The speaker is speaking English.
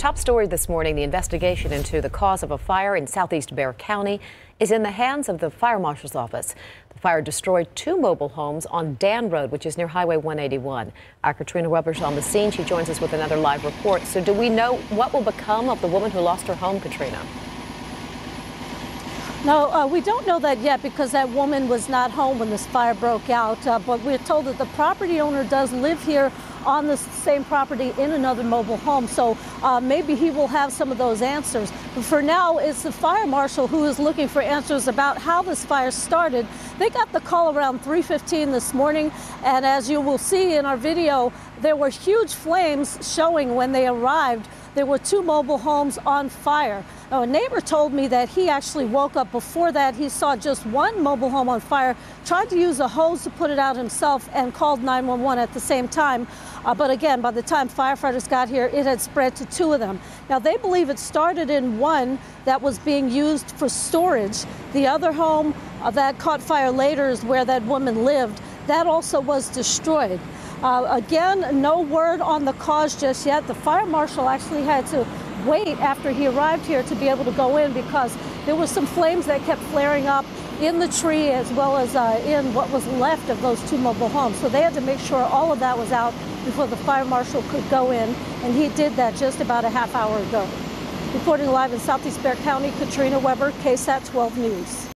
Top story this morning the investigation into the cause of a fire in southeast Bexar County is in the hands of the fire marshal's office. The fire destroyed two mobile homes on Dan Road, which is near Highway 181. Our Katrina Weber's on the scene. She joins us with another live report. So, do we know what will become of the woman who lost her home, Katrina? No, uh, we don't know that yet because that woman was not home when this fire broke out. Uh, but we're told that the property owner does live here on the same property in another mobile home. So uh, maybe he will have some of those answers. But for now, it's the fire marshal who is looking for answers about how this fire started. They got the call around 3:15 this morning, and as you will see in our video, there were huge flames showing when they arrived there were two mobile homes on fire. Now, a neighbor told me that he actually woke up before that. He saw just one mobile home on fire, tried to use a hose to put it out himself, and called 911 at the same time. Uh, but again, by the time firefighters got here, it had spread to two of them. Now, they believe it started in one that was being used for storage. The other home uh, that caught fire later is where that woman lived. That also was destroyed. Uh, again, no word on the cause just yet. The fire marshal actually had to wait after he arrived here to be able to go in because there were some flames that kept flaring up in the tree as well as uh, in what was left of those two mobile homes. So they had to make sure all of that was out before the fire marshal could go in, and he did that just about a half hour ago. Reporting live in Southeast Bexar County, Katrina Weber, KSAT 12 News.